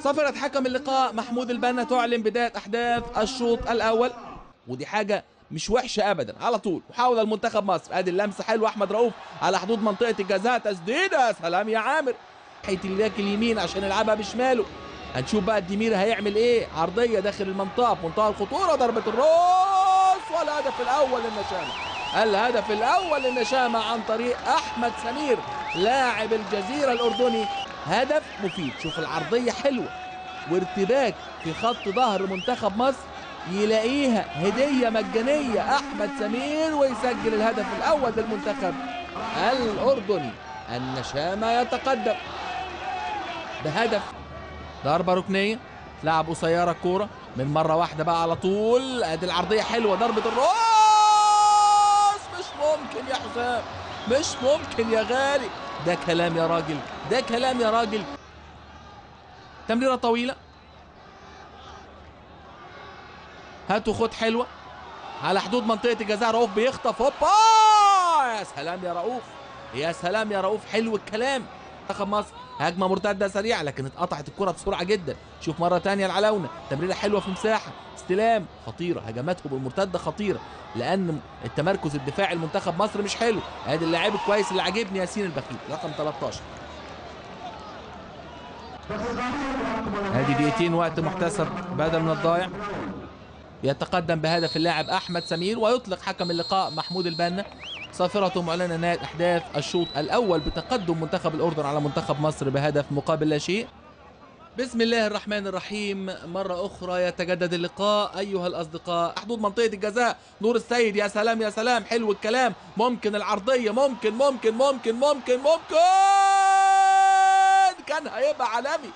صفرة حكم اللقاء. محمود البنا تعلن بداية أحداث الشوط الأول. ودي حاجة مش وحشة أبدا. على طول. محاولة المنتخب مصر. أدي اللمسة. حلوة أحمد رؤوف على حدود منطقة الجزاء. تسديدة سلام يا عامر. ناحية الباك اليمين عشان يلعبها بشماله. هنشوف بقى الدمير هيعمل إيه. عرضية داخل المنطقة. في منتهى الخطورة. ضربة الراس. والهدف الأول للنشامة الهدف الأول للنشامة عن طريق أحمد سمير لاعب الجزيرة الأردني. هدف مفيد شوف العرضية حلوة. وارتباك في خط ظهر منتخب مصر يلاقيها هدية مجانية. أحمد سمير ويسجل الهدف الأول للمنتخب الأردني. النشامة يتقدم بهدف. ضربة ركنية لعب قصيرة الكورة من مرة واحدة بقى على طول. أدي العرضية حلوة ضربة مش ممكن يا حسام. مش ممكن يا غالي. ده كلام يا راجل. ده كلام يا راجل. تمريرة طويلة. هاتوا خد حلوة. على حدود منطقة الجزاء رؤوف بيخطف. هوبا! يا سلام يا رؤوف. يا سلام يا رؤوف. حلو الكلام. منتخب مصر هجمة مرتدة سريعة لكن اتقطعت الكرة بسرعة جدا. شوف مرة تانية العلاونة تمريرة حلوة في مساحة. استلام خطيرة هجماته بالمرتدة خطيرة لأن التمركز الدفاعي المنتخب مصر مش حلو. ادي اللاعب الكويس اللي عاجبني ياسين البخيل رقم 13 ادي دقيقتين وقت محتسب بدل من الضايع. يتقدم بهدف اللاعب أحمد سمير ويطلق حكم اللقاء محمود البنا. صافرة معلنة نهاية أحداث الشوط الأول بتقدم منتخب الأردن على منتخب مصر بهدف مقابل لا شيء. بسم الله الرحمن الرحيم. مرة أخرى يتجدد اللقاء. أيها الأصدقاء حدود منطقة الجزاء. نور السيد يا سلام يا سلام. حلو الكلام. ممكن العرضية. ممكن ممكن ممكن ممكن ممكن. كان هيبقى عالمي.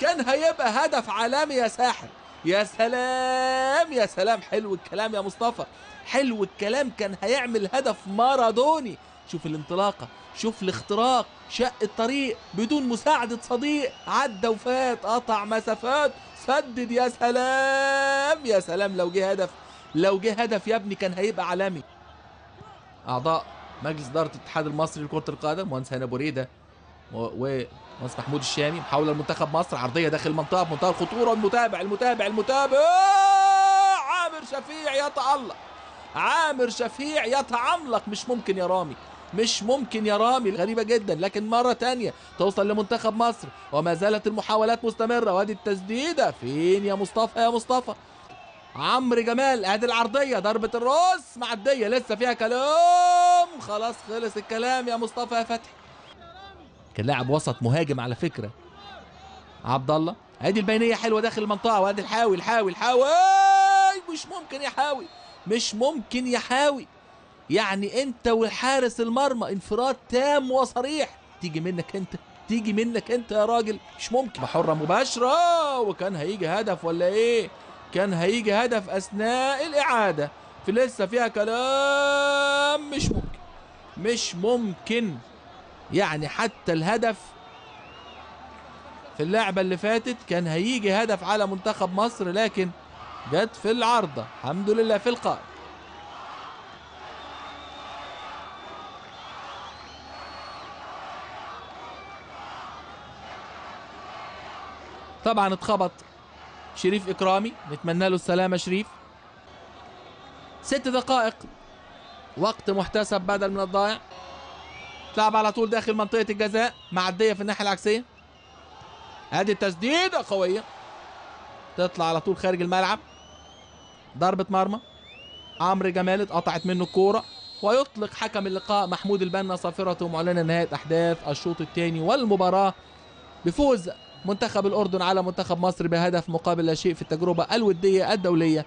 كان هيبقى هدف عالمي يا ساحر. يا سلام يا سلام. حلو الكلام يا مصطفى. حلو الكلام. كان هيعمل هدف مارادوني. شوف الانطلاقة شوف الاختراق شق الطريق بدون مساعدة صديق. عدى وفات قطع مسافات. سدد يا سلام يا سلام. لو جه هدف لو جه هدف يا ابني كان هيبقى عالمي. أعضاء مجلس إدارة الاتحاد المصري لكرة القدم مهندس هاني أبو ومهندس محمود الشامي محاولة لمنتخب مصر. عرضية داخل المنطقة في منتهى الخطورة. المتابع المتابع المتابع! عامر شفيع يتألق. عامر شفيع يتعملق. مش ممكن يا رامي. مش ممكن يا رامي. غريبة جدا. لكن مرة تانية توصل لمنتخب مصر. وما زالت المحاولات مستمرة. وادي التسديدة. فين يا مصطفى؟ يا مصطفى! عمرو جمال ادي العرضية. ضربة الراس معدية. لسه فيها كلام. خلاص خلص الكلام يا مصطفى يا فتحي. كان لاعب وسط مهاجم على فكرة. عبد الله. ادي البينية حلوة داخل المنطقة وادي الحاوي الحاوي الحاوي. مش ممكن يا حاوي. مش ممكن يا حاوي. يعني أنت والحارس المرمى انفراد تام وصريح. تيجي منك أنت تيجي منك أنت يا راجل. مش ممكن. بحرة مباشرة. وكان هيجي هدف ولا إيه؟ كان هيجي هدف أثناء الإعادة. في لسه فيها كلام. مش ممكن. مش ممكن. يعني حتى الهدف في اللعبة اللي فاتت كان هيجي هدف على منتخب مصر لكن جت في العارضة. الحمد لله في القائم. طبعا اتخبط شريف إكرامي. نتمنى له السلامة شريف. ست دقائق وقت محتسب بدل من الضائع. تلعب على طول داخل منطقة الجزاء معدية في الناحية العكسية. ادي التسديدة قوية. تطلع على طول خارج الملعب. ضربة مرمى. عمرو جمال اتقطعت منه الكورة. ويطلق حكم اللقاء محمود البنا صافرة معلنة نهاية أحداث الشوط الثاني والمباراة بفوز منتخب الأردن على منتخب مصر بهدف مقابل لا شيء في التجربة الودية الدولية.